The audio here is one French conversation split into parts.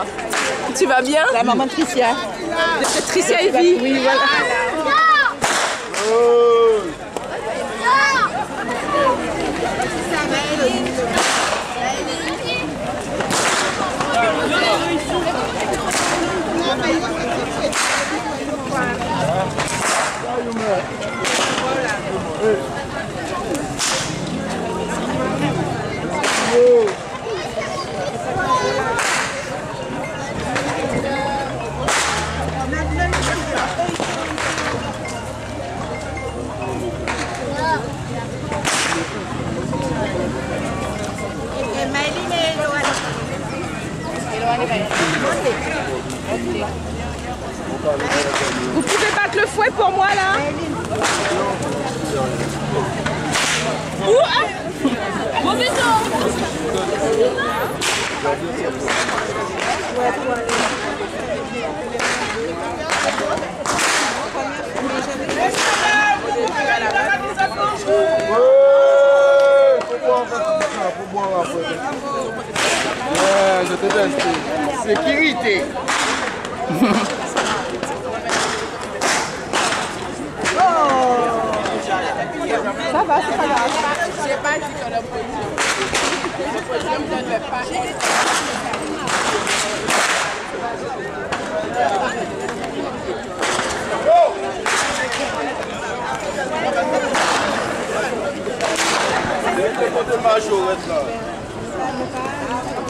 Bonjour. Tu vas bien La maman Tricia. C'est Tricia Evie. Oui, voilà. Oh. Vous pouvez battre le fouet pour moi là faut boire après tout ça, faut boire après. Ouais, je te teste. Sécurité. Ça va, c'est pas grave. Côtés majorettes là. Les fouettants ou des majorettes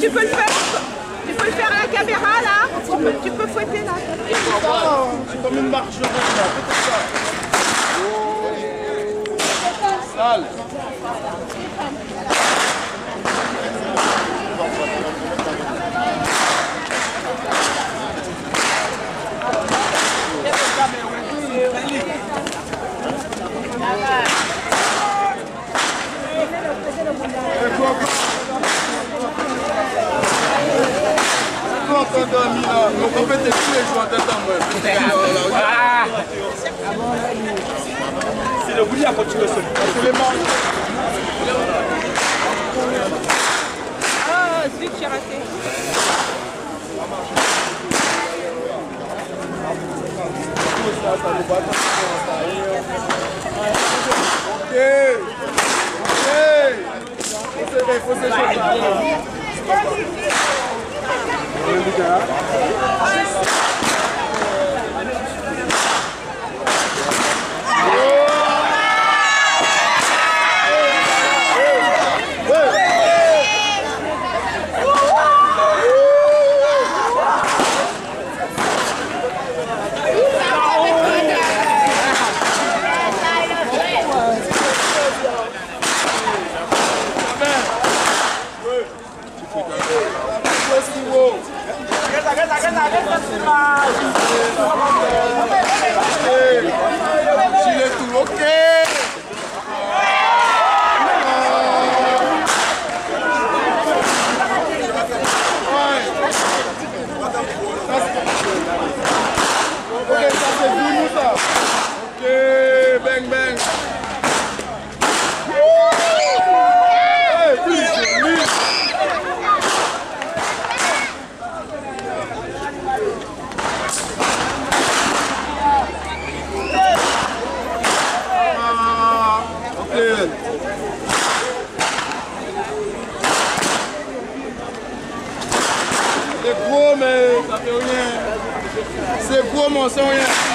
tu peux le faire Tu peux le faire à la caméra là tu peux, fouetter là c'est comme une marche là. Oh. Sale. C'est le bouillie à continuer. Ah, j'ai raté. Ok. Ok. Faut se Obrigado. Mais ça fait rien. C'est gros, mais